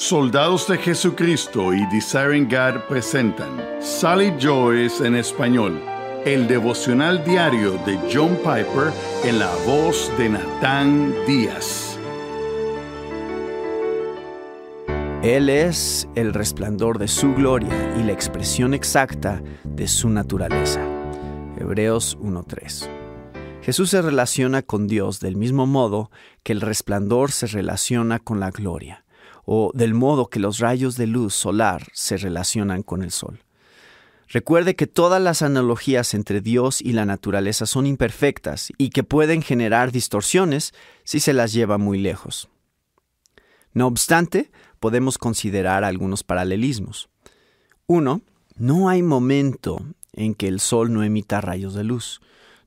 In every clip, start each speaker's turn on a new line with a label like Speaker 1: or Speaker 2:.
Speaker 1: Soldados de Jesucristo y Desiring God presentan Sally Joyce en español, el devocional diario de John Piper en la voz de Natán Díaz.
Speaker 2: Él es el resplandor de su gloria y la expresión exacta de su naturaleza. Hebreos 1.3. Jesús se relaciona con Dios del mismo modo que el resplandor se relaciona con la gloria o del modo que los rayos de luz solar se relacionan con el sol. Recuerde que todas las analogías entre Dios y la naturaleza son imperfectas y que pueden generar distorsiones si se las lleva muy lejos. No obstante, podemos considerar algunos paralelismos. Uno, no hay momento en que el sol no emita rayos de luz.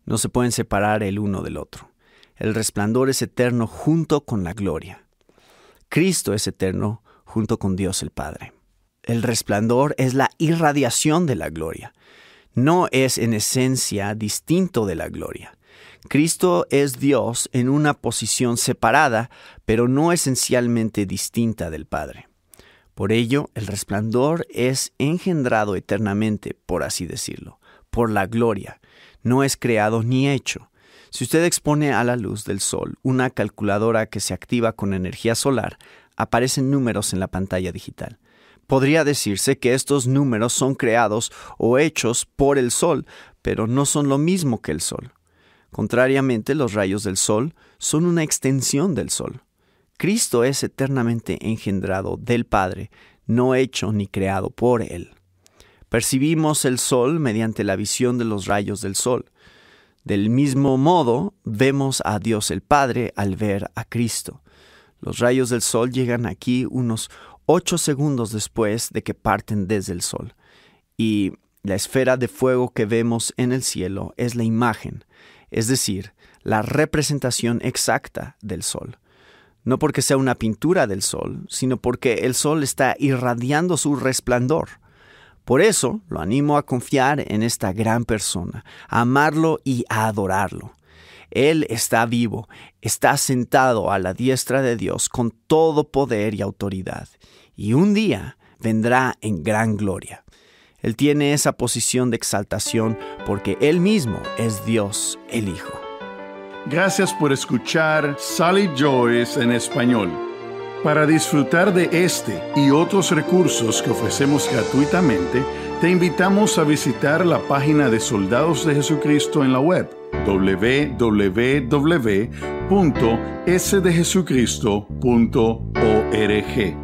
Speaker 2: No se pueden separar el uno del otro. El resplandor es eterno junto con la gloria. Cristo es eterno junto con Dios el Padre. El resplandor es la irradiación de la gloria. No es en esencia distinto de la gloria. Cristo es Dios en una posición separada, pero no esencialmente distinta del Padre. Por ello, el resplandor es engendrado eternamente, por así decirlo, por la gloria. No es creado ni hecho. Si usted expone a la luz del sol una calculadora que se activa con energía solar, aparecen números en la pantalla digital. Podría decirse que estos números son creados o hechos por el sol, pero no son lo mismo que el sol. Contrariamente, los rayos del sol son una extensión del sol. Cristo es eternamente engendrado del Padre, no hecho ni creado por Él. Percibimos el sol mediante la visión de los rayos del sol. Del mismo modo, vemos a Dios el Padre al ver a Cristo. Los rayos del sol llegan aquí unos ocho segundos después de que parten desde el sol. Y la esfera de fuego que vemos en el cielo es la imagen, es decir, la representación exacta del sol. No porque sea una pintura del sol, sino porque el sol está irradiando su resplandor. Por eso lo animo a confiar en esta gran persona, a amarlo y a adorarlo. Él está vivo, está sentado a la diestra de Dios con todo poder y autoridad, y un día vendrá en gran gloria. Él tiene esa posición de exaltación porque Él mismo es Dios el Hijo.
Speaker 1: Gracias por escuchar Sally Joyce en español. Para disfrutar de este y otros recursos que ofrecemos gratuitamente, te invitamos a visitar la página de Soldados de Jesucristo en la web www.sdejesucristo.org.